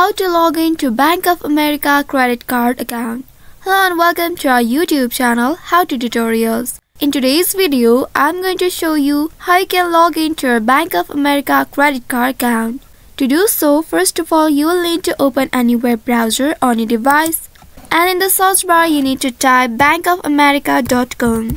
how to log in to Bank of America credit card account. Hello and welcome to our YouTube channel How to Tutorials. In today's video, I'm going to show you how you can log into your Bank of America credit card account. To do so, first of all, you will need to open any web browser on your device. And in the search bar, you need to type bankofamerica.com.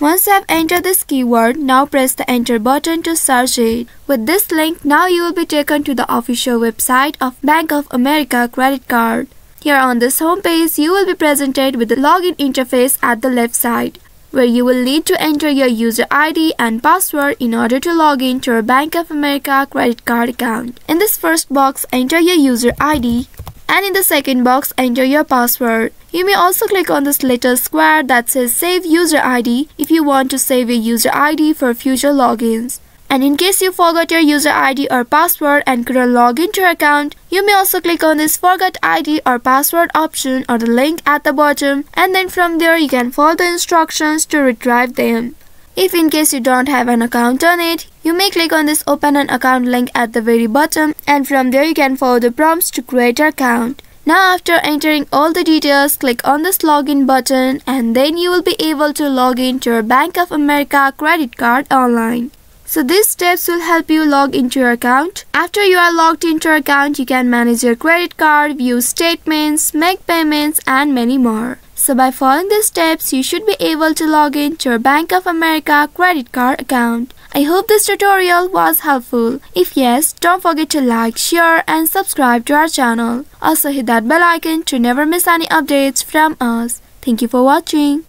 Once have entered this keyword, now press the enter button to search it. With this link, now you will be taken to the official website of Bank of America credit card. Here on this homepage, you will be presented with the login interface at the left side, where you will need to enter your user ID and password in order to log in to your Bank of America credit card account. In this first box, enter your user ID and in the second box enter your password. You may also click on this little square that says save user ID if you want to save your user ID for future logins. And in case you forgot your user ID or password and couldn't log into your account, you may also click on this forgot ID or password option or the link at the bottom and then from there you can follow the instructions to retrieve them. If in case you don't have an account on it, you may click on this open an account link at the very bottom and from there you can follow the prompts to create your account. Now after entering all the details, click on this login button and then you will be able to log in to your Bank of America credit card online. So these steps will help you log into your account. After you are logged into your account, you can manage your credit card, view statements, make payments and many more. So by following these steps, you should be able to log in to your Bank of America credit card account. I hope this tutorial was helpful. If yes, don't forget to like, share and subscribe to our channel. Also hit that bell icon to never miss any updates from us. Thank you for watching.